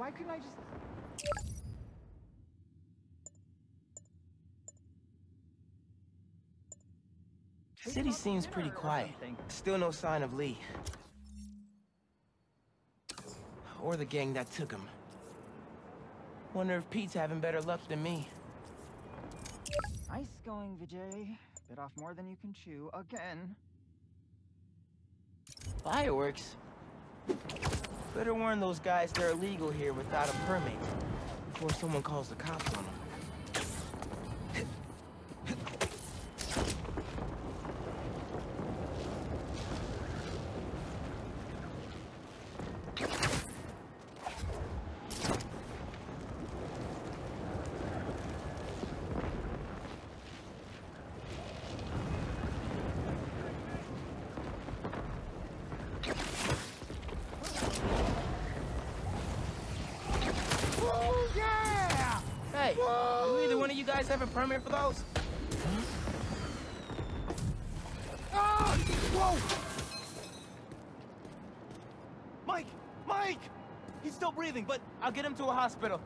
Why couldn't I just... City seems pretty quiet. Still no sign of Lee. Or the gang that took him. Wonder if Pete's having better luck than me. Nice going, Vijay. Bit off more than you can chew, again. Fireworks? Better warn those guys they're illegal here without a permit. Before someone calls the cops on them. Oh, Hey, do either one of you guys have a permit for those? Ah! Whoa! Mike! Mike! He's still breathing, but I'll get him to a hospital.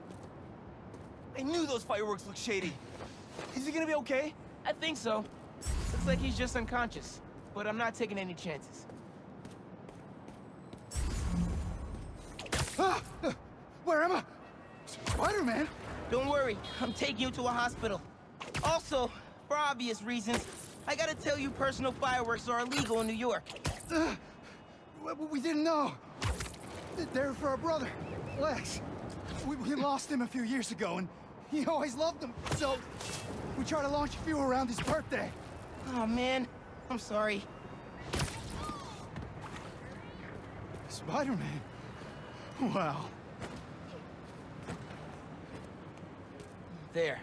I knew those fireworks looked shady. Is he gonna be okay? I think so. Looks like he's just unconscious. But I'm not taking any chances. Ah! Where am I? Spider-Man? Don't worry, I'm taking you to a hospital. Also, for obvious reasons, I gotta tell you personal fireworks are illegal in New York. Uh, we- didn't know. They're for our brother, Lex. We, we lost him a few years ago, and he always loved them. So we try to launch a few around his birthday. Oh man, I'm sorry. Spider-Man? Wow. There.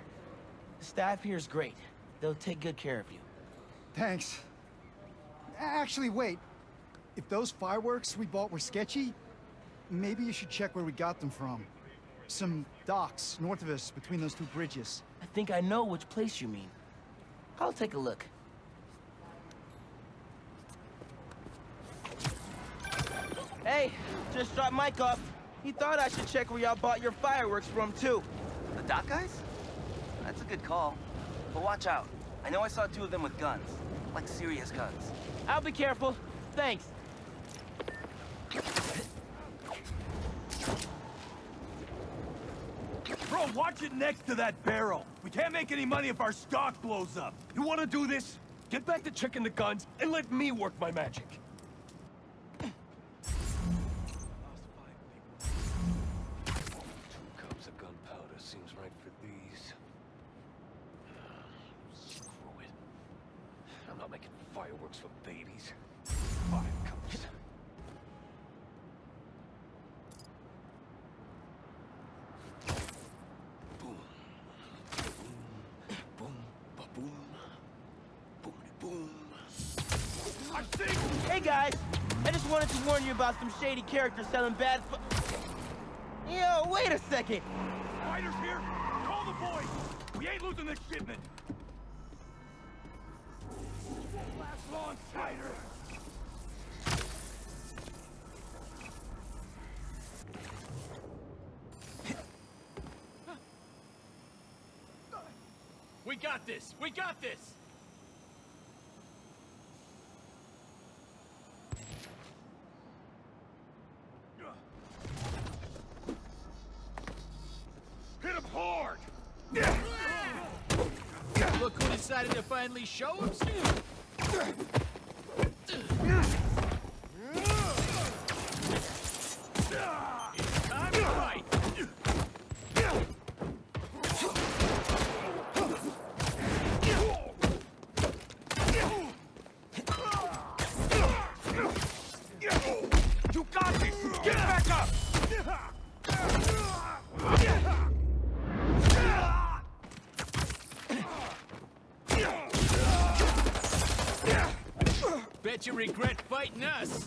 The staff here is great. They'll take good care of you. Thanks. Actually, wait. If those fireworks we bought were sketchy, maybe you should check where we got them from. Some docks north of us between those two bridges. I think I know which place you mean. I'll take a look. Hey, just dropped Mike off. He thought I should check where y'all bought your fireworks from, too. The dock guys? That's a good call. But watch out. I know I saw two of them with guns. Like serious guns. I'll be careful. Thanks. Bro, watch it next to that barrel. We can't make any money if our stock blows up. You wanna do this? Get back to checking the guns and let me work my magic. Not making fireworks for babies. Five cups. Boom. Boom. Boom. Ba-boom. Boom-de-boom. I think... Hey, guys. I just wanted to warn you about some shady characters selling bad Yo, wait a second. Fighters here? Call the boys! We ain't losing this shipment! Long, Spider! We got this! We got this! Hit him hard! Look who decided to finally show himself. Uh. Bet you regret fighting us.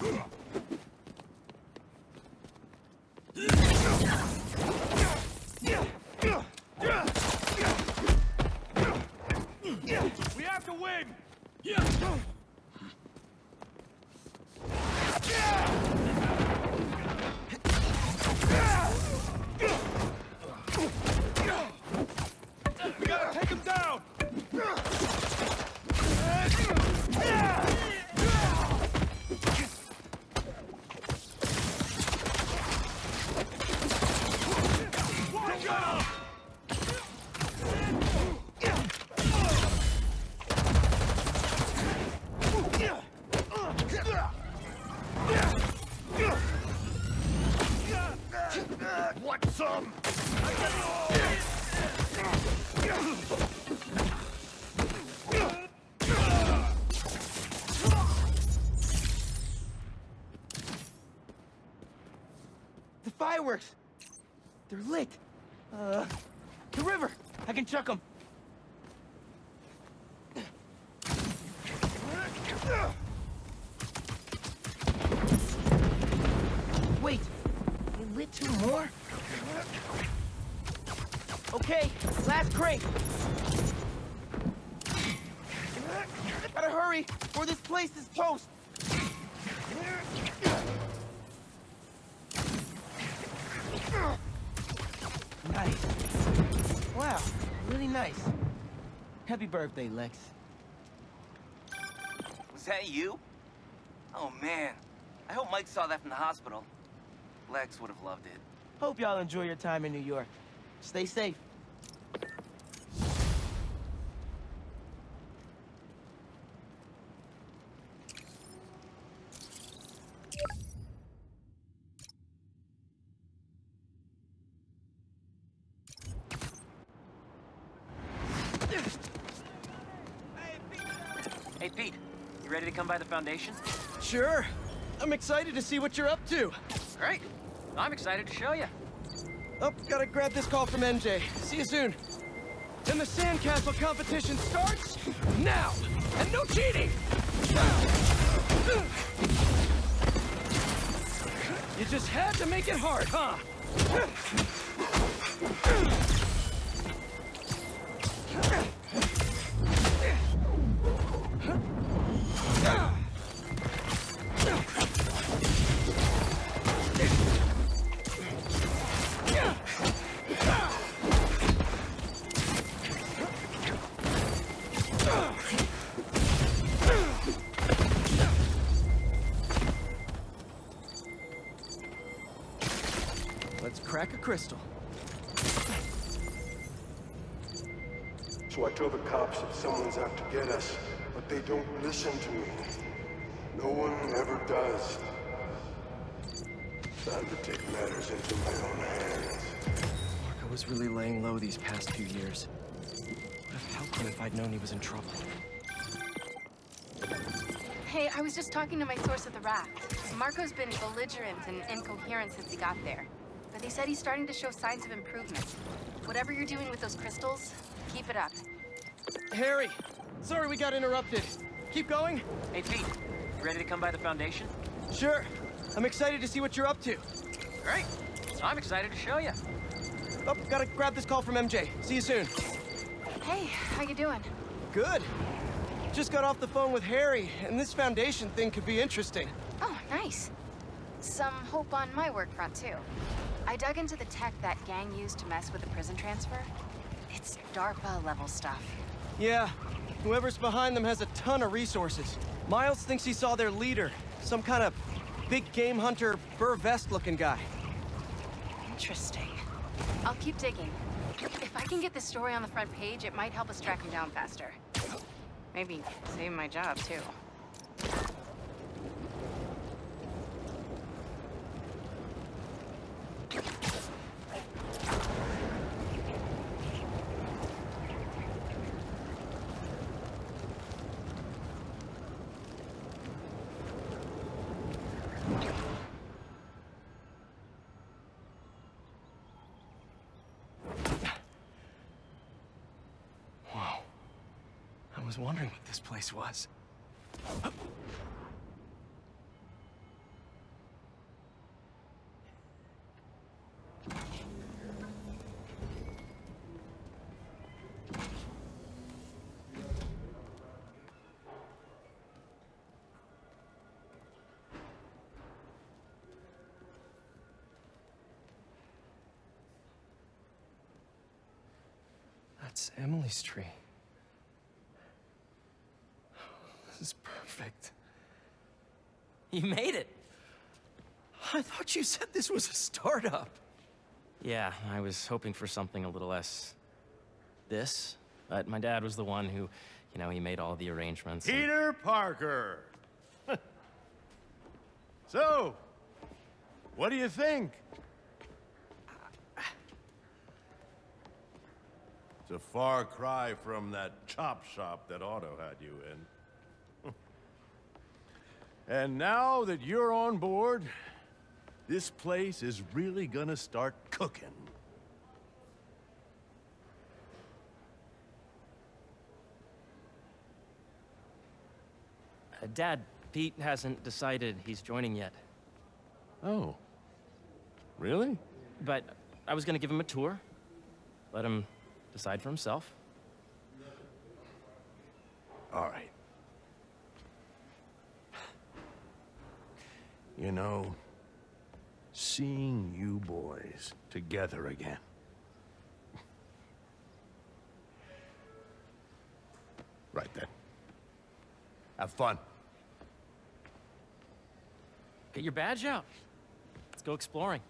We have to win! want some? The fireworks! They're lit! Uh, the river! I can chuck them! Wait! They lit two more? Okay, last crate! Gotta hurry, or this place is toast! Nice. Wow, really nice. Happy birthday, Lex. Was that you? Oh, man. I hope Mike saw that from the hospital. Lex would have loved it. Hope y'all enjoy your time in New York. Stay safe. Hey, Pete. You ready to come by the Foundation? Sure. I'm excited to see what you're up to. Great. I'm excited to show you. Oh, gotta grab this call from MJ. See you soon. And the sandcastle competition starts now! And no cheating! You just had to make it hard, huh? Ever does. Time to take matters into my own hands. Marko was really laying low these past few years. Would have helped him if I'd known he was in trouble. Hey, I was just talking to my source at the raft. Marko's been belligerent and incoherent since he got there. But they said he's starting to show signs of improvement. Whatever you're doing with those crystals, keep it up. Harry! Sorry we got interrupted. Keep going? Hey, Pete. You ready to come by the Foundation? Sure. I'm excited to see what you're up to. Great. I'm excited to show you. Oh, gotta grab this call from MJ. See you soon. Hey, how you doing? Good. Just got off the phone with Harry, and this Foundation thing could be interesting. Oh, nice. Some hope on my work front, too. I dug into the tech that gang used to mess with the prison transfer. It's DARPA-level stuff. Yeah, whoever's behind them has a ton of resources. Miles thinks he saw their leader, some kind of big game hunter, fur vest-looking guy. Interesting. I'll keep digging. If I can get this story on the front page, it might help us track him down faster. Maybe save my job, too. Was wondering what this place was. That's Emily's tree. This is perfect. You made it. I thought you said this was a startup. Yeah, I was hoping for something a little less... this. But my dad was the one who, you know, he made all the arrangements. Peter and... Parker! so, what do you think? It's a far cry from that chop shop that Otto had you in and now that you're on board, this place is really gonna start cooking. Uh, Dad, Pete hasn't decided he's joining yet. Oh. Really? But I was gonna give him a tour. Let him decide for himself. All right. You know, seeing you boys together again. Right then. Have fun. Get your badge out. Let's go exploring.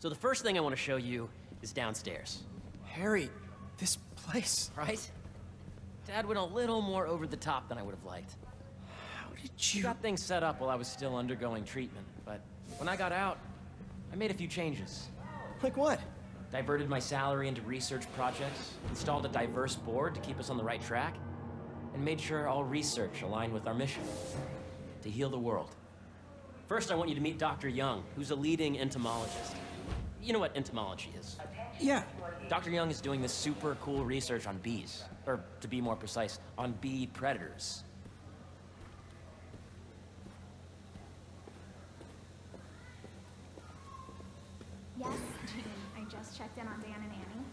So the first thing I want to show you is downstairs. Harry, this place... Right? Dad went a little more over the top than I would have liked. How did you... got things set up while I was still undergoing treatment, but when I got out, I made a few changes. Like what? Diverted my salary into research projects, installed a diverse board to keep us on the right track, and made sure all research aligned with our mission to heal the world. First, I want you to meet Dr. Young, who's a leading entomologist. You know what entomology is? Yeah. Dr. Young is doing this super cool research on bees, or to be more precise, on bee predators. Yes, Jean. I just checked in on Dan and Annie.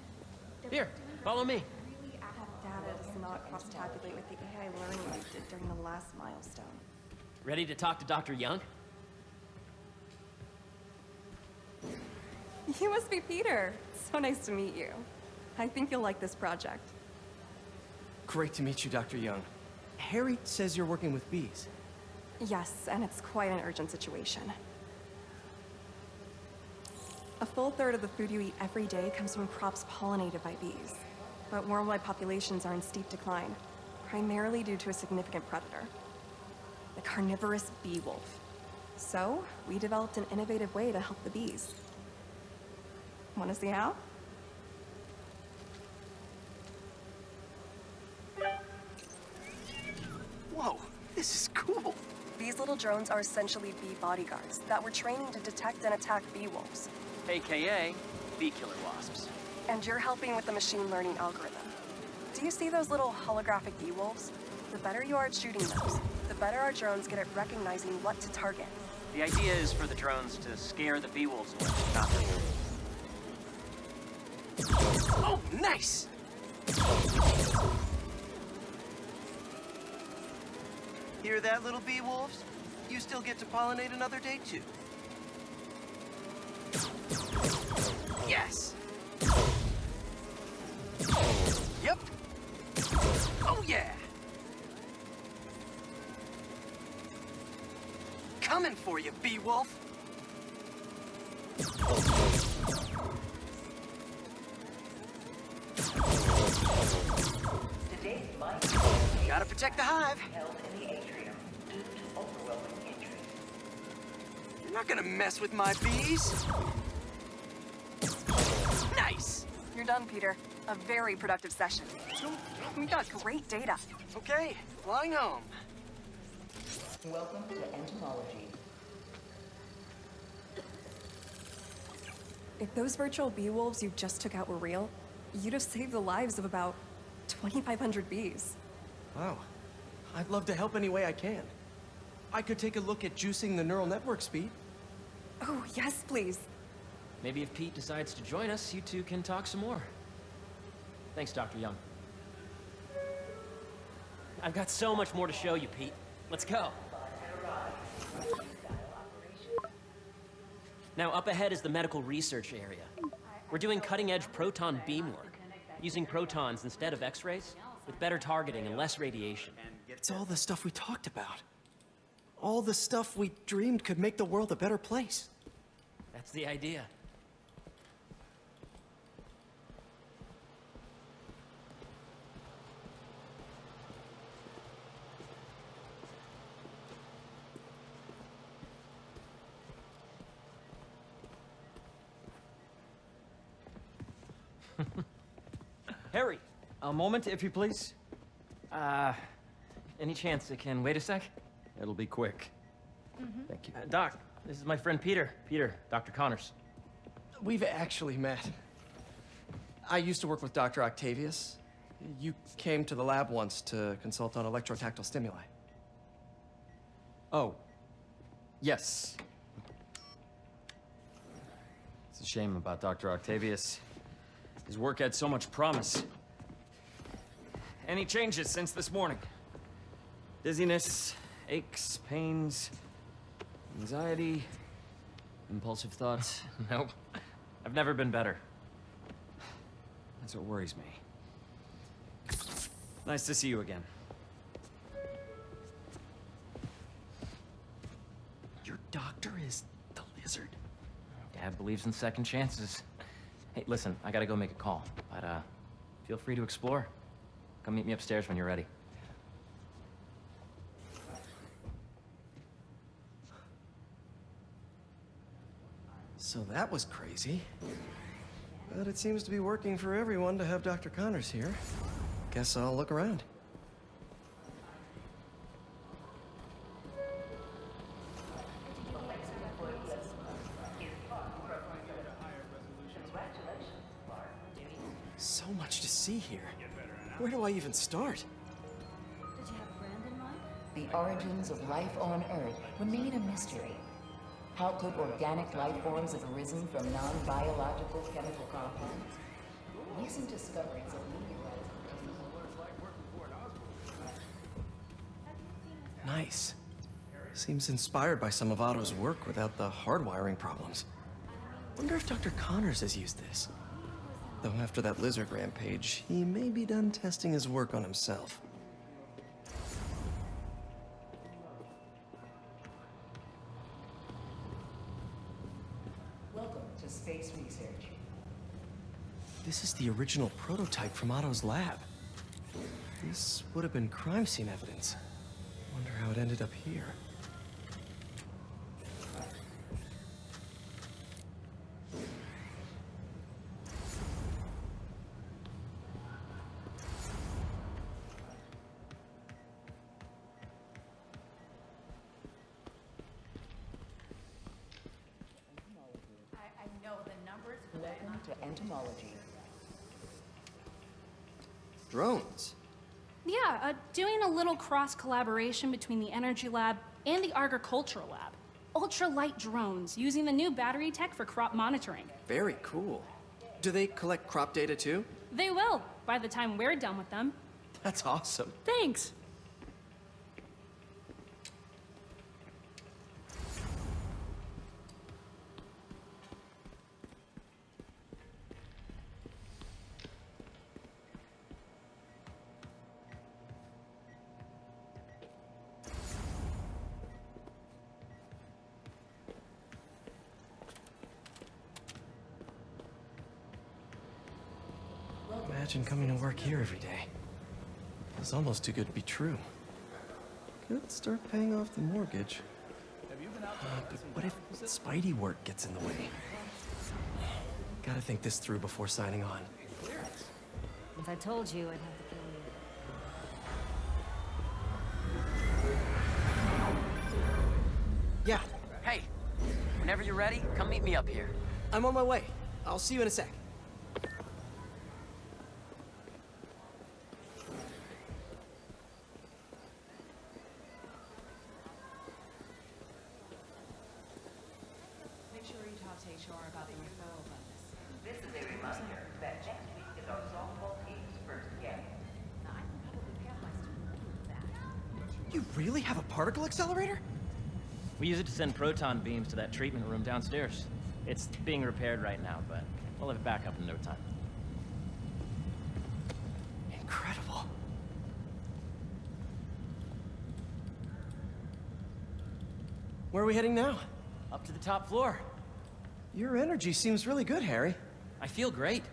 They're Here, follow me. really ad- Data does not cross-tabulate with the AI learning we did during the last milestone. Ready to talk to Dr. Young? You must be Peter. So nice to meet you. I think you'll like this project. Great to meet you, Dr. Young. Harry says you're working with bees. Yes, and it's quite an urgent situation. A full third of the food you eat every day comes from crops pollinated by bees. But worldwide populations are in steep decline, primarily due to a significant predator. The carnivorous bee wolf. So, we developed an innovative way to help the bees. Want to see how? Whoa, this is cool. These little drones are essentially bee bodyguards that were training to detect and attack bee wolves. AKA, bee killer wasps. And you're helping with the machine learning algorithm. Do you see those little holographic bee wolves? The better you are at shooting those, the better our drones get at recognizing what to target. The idea is for the drones to scare the bee wolves away, not hurt them. Oh, nice! Hear that, little bee wolves? You still get to pollinate another day, too. Yes! Yep! Oh, yeah! Coming for you, bee wolf! Gotta protect the hive. You're not gonna mess with my bees. Nice. You're done, Peter. A very productive session. We got great data. Okay, flying home. Welcome to entomology. If those virtual bee wolves you just took out were real, you'd have saved the lives of about 2,500 bees. Wow. I'd love to help any way I can. I could take a look at juicing the neural network speed. Oh, yes, please. Maybe if Pete decides to join us, you two can talk some more. Thanks, Dr. Young. I've got so much more to show you, Pete. Let's go. Now, up ahead is the medical research area. We're doing cutting-edge proton beam work, using protons instead of X-rays, with better targeting and less radiation. It's all the stuff we talked about. All the stuff we dreamed could make the world a better place. That's the idea. Harry, a moment, if you please. Uh, any chance it can wait a sec? It'll be quick. Thank you. Uh, Doc, this is my friend Peter. Peter, Dr. Connors. We've actually met. I used to work with Dr. Octavius. You came to the lab once to consult on electrotactile stimuli. Oh. Yes. It's a shame about Dr. Octavius. His work had so much promise. Any changes since this morning? Dizziness, aches, pains, anxiety, impulsive thoughts? nope. I've never been better. That's what worries me. Nice to see you again. Your doctor is the lizard. Dad believes in second chances. Hey, listen, I gotta go make a call, but uh, feel free to explore. Come meet me upstairs when you're ready. So that was crazy. But it seems to be working for everyone to have Dr. Connors here. Guess I'll look around. So much to see here. Where do I even start? Did you have a brand in mind? The origins of life on Earth remain a mystery. How could organic life forms have arisen from non-biological chemical compounds? Recent discoveries of meteorites... Nice. Seems inspired by some of Otto's work without the hardwiring problems. Wonder if Dr. Connors has used this. Though after that lizard rampage, he may be done testing his work on himself. Welcome to Space Research. This is the original prototype from Otto's lab. This would have been crime scene evidence. Wonder how it ended up here. To entomology. Drones? Yeah, uh, doing a little cross collaboration between the Energy Lab and the Agricultural Lab. Ultralight drones using the new battery tech for crop monitoring. Very cool. Do they collect crop data too? They will, by the time we're done with them. That's awesome. Thanks. Imagine coming to work here every day. It's almost too good to be true. Could start paying off the mortgage. Uh, but what if Spidey work gets in the way? Gotta think this through before signing on. If I told you, I'd have to kill you. Yeah. Hey, whenever you're ready, come meet me up here. I'm on my way. I'll see you in a sec. Make sure you talk to HR about the referral bonus. This is a reminder that next week is our softball team's first game. Now, I can probably count my students with that. You really have a particle accelerator? We use it to send proton beams to that treatment room downstairs. It's being repaired right now, but we'll have it back up in no time. Incredible. Where are we heading now? Up to the top floor. Your energy seems really good, Harry. I feel great.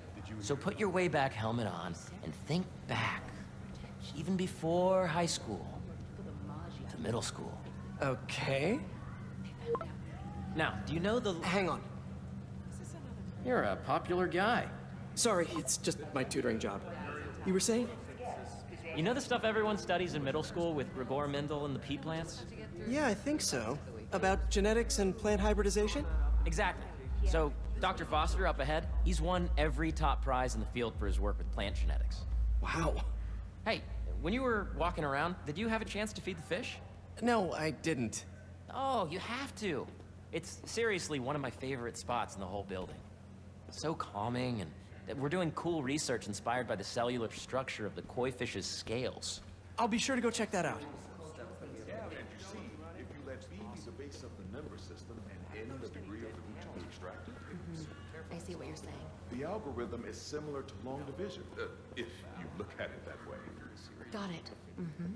So put your way back helmet on and think back. Even before high school. To middle school. Okay. Now, do you know the... Hang on. You're a popular guy. Sorry, it's just my tutoring job. You were saying? You know the stuff everyone studies in middle school with Gregor Mendel and the pea plants? Yeah, I think so. About genetics and plant hybridization? Exactly. So, Dr. Foster up ahead, he's won every top prize in the field for his work with plant genetics. Wow. Hey, when you were walking around, did you have a chance to feed the fish? No, I didn't. Oh, you have to. It's seriously one of my favorite spots in the whole building. So calming, and we're doing cool research inspired by the cellular structure of the koi fish's scales. I'll be sure to go check that out. If you let B be the base of the number system and N the degree of the root to be extracted, I see what you're saying. the algorithm is similar to long division, uh, if you look at it that way. Got it. Mm-hmm.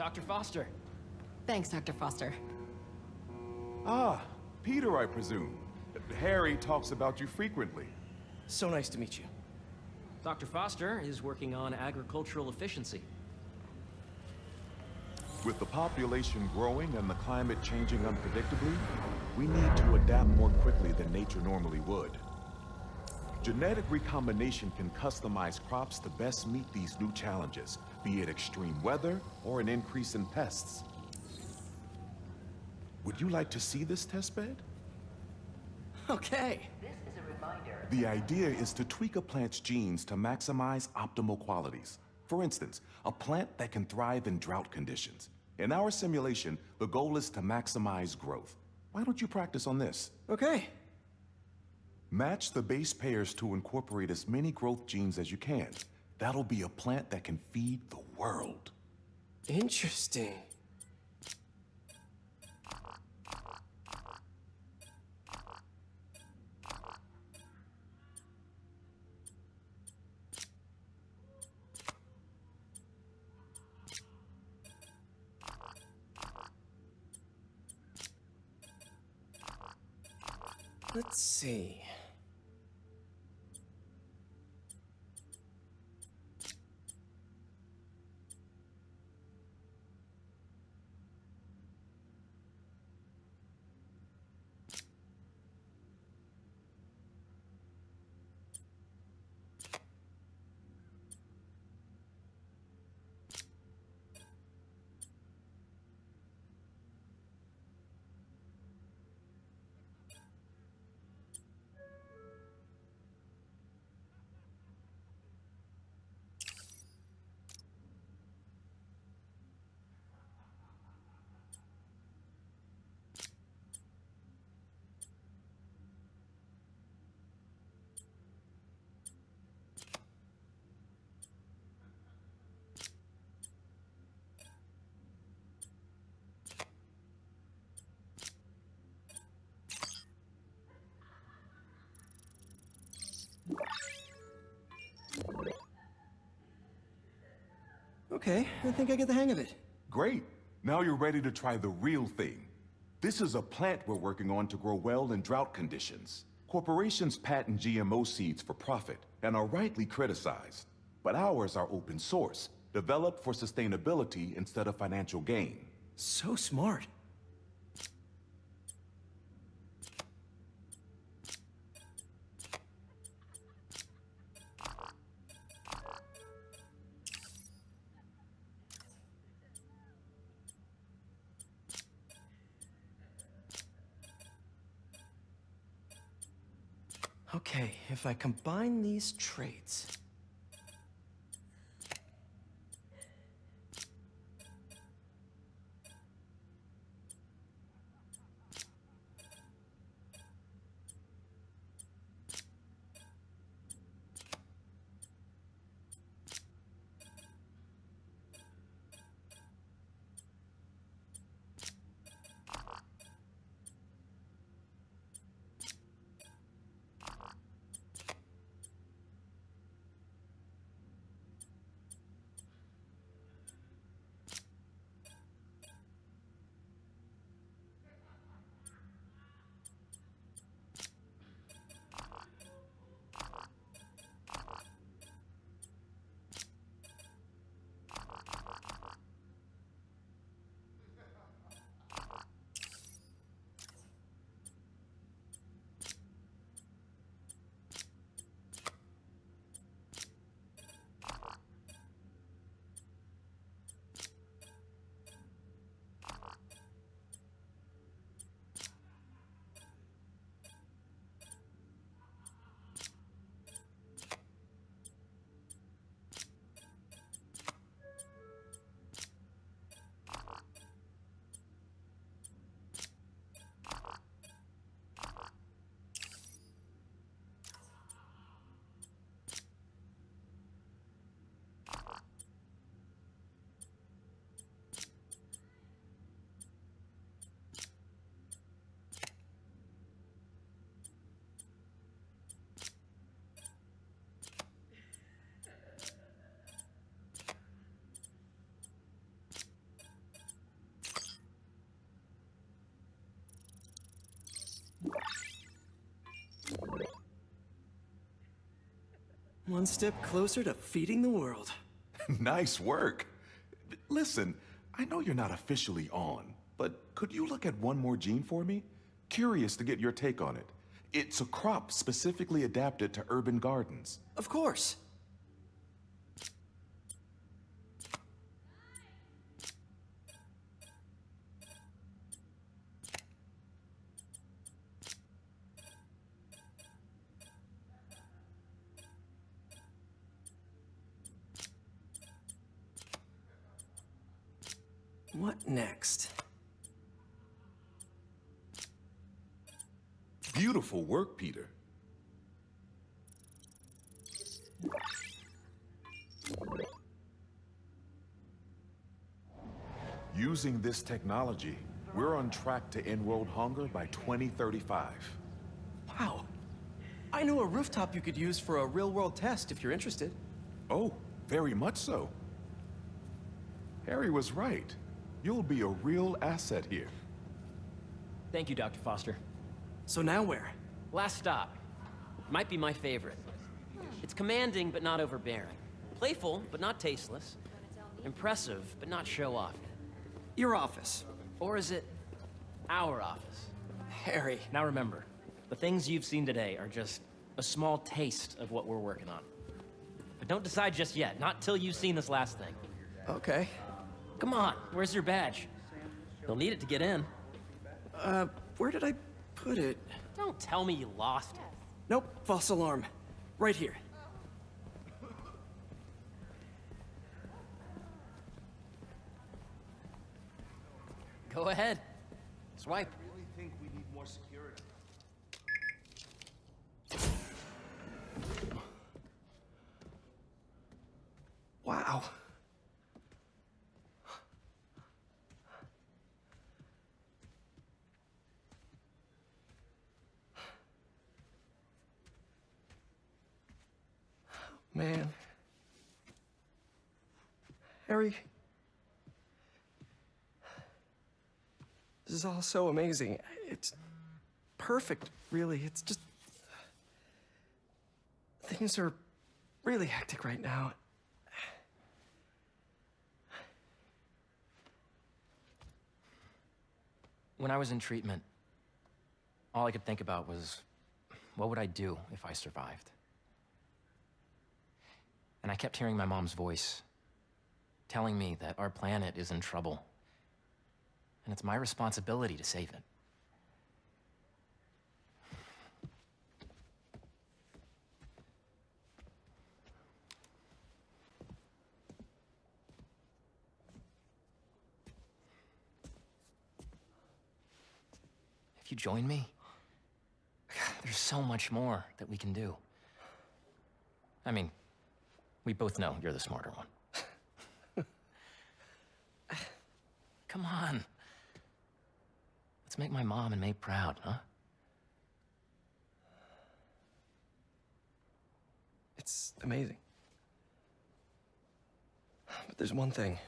Dr. Foster. Thanks, Dr. Foster. Ah, Peter, I presume. Harry talks about you frequently. So nice to meet you. Dr. Foster is working on agricultural efficiency. With the population growing and the climate changing unpredictably, we need to adapt more quickly than nature normally would. Genetic recombination can customize crops to best meet these new challenges, be it extreme weather or an increase in pests. Would you like to see this testbed? Okay. This is a reminder. The idea is to tweak a plant's genes to maximize optimal qualities. For instance, a plant that can thrive in drought conditions. In our simulation, the goal is to maximize growth. Why don't you practice on this? Okay. Match the base pairs to incorporate as many growth genes as you can. That'll be a plant that can feed the world. Interesting. Let's see. Okay, I think I get the hang of it. Great. Now you're ready to try the real thing. This is a plant we're working on to grow well in drought conditions. Corporations patent GMO seeds for profit and are rightly criticized. But ours are open source, developed for sustainability instead of financial gain. So smart. If I combine these traits... One step closer to feeding the world. nice work. Listen, I know you're not officially on, but could you look at one more gene for me? Curious to get your take on it. It's a crop specifically adapted to urban gardens. Of course. What next? Beautiful work, Peter. Using this technology, we're on track to end world hunger by 2035. Wow. I know a rooftop you could use for a real-world test if you're interested. Oh, very much so. Harry was right. You'll be a real asset here. Thank you, Dr. Foster. So now where? Last stop. Might be my favorite. It's commanding, but not overbearing. Playful, but not tasteless. Impressive, but not show-off. Your office. Or is it our office? Harry. Now remember, the things you've seen today are just a small taste of what we're working on. But don't decide just yet, not till you've seen this last thing. Okay. Come on, where's your badge? You'll need it to get in. Uh, where did I put it? Don't tell me you lost it. Nope, false alarm. Right here. Go ahead. Swipe. I really think we need more security. Wow. Man. Harry. This is all so amazing. It's perfect, really. It's just. Things are really hectic right now. When I was in treatment, all I could think about was, what would I do if I survived? And I kept hearing my mom's voice, telling me that our planet is in trouble. And it's my responsibility to save it. If you join me, there's so much more that we can do. I mean, we both know you're the smarter one. Come on. Let's make my mom and May proud, huh? It's amazing. But there's one thing.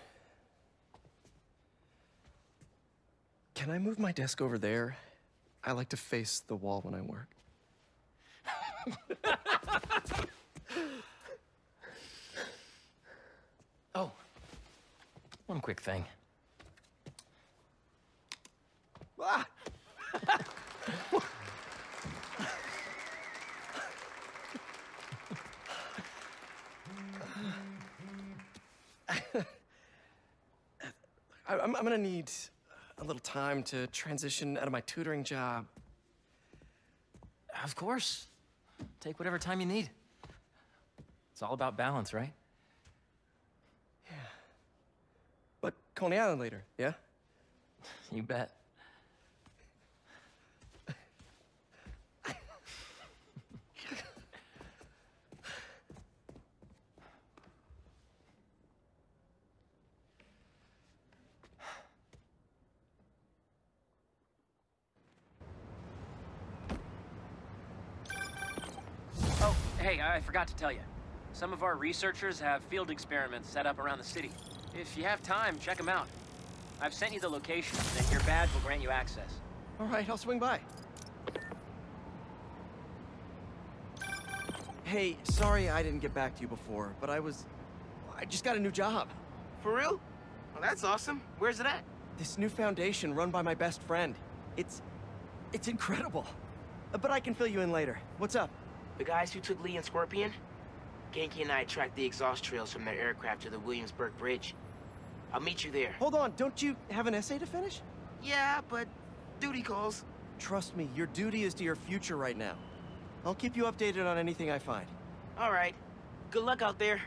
Can I move my desk over there? I like to face the wall when I work. oh, one quick thing. Ah! I, I'm, I'm gonna need a little time to transition out of my tutoring job. Of course. Take whatever time you need. It's all about balance, right? Yeah. But Coney Island later, yeah? You bet. Hey, I forgot to tell you. Some of our researchers have field experiments set up around the city. If you have time, check them out. I've sent you the location, and your badge will grant you access. All right, I'll swing by. Hey, sorry I didn't get back to you before, but I was... I just got a new job. For real? Well, that's awesome. Where's it at? This new foundation run by my best friend. It's... it's incredible. But I can fill you in later. What's up? The guys who took Li and Scorpion? Ganke and I tracked the exhaust trails from their aircraft to the Williamsburg Bridge. I'll meet you there. Hold on, don't you have an essay to finish? Yeah, but duty calls. Trust me, your duty is to your future right now. I'll keep you updated on anything I find. All right. Good luck out there.